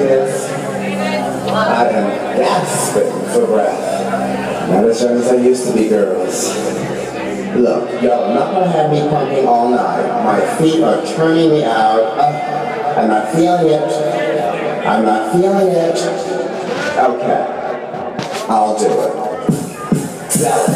Is. I am gasping for breath. Not as young as I used to be, girls. Look, y'all are not gonna have me pumping all night. My feet are turning me out. Uh, I'm not feeling it. I'm not feeling it. Okay, I'll do it.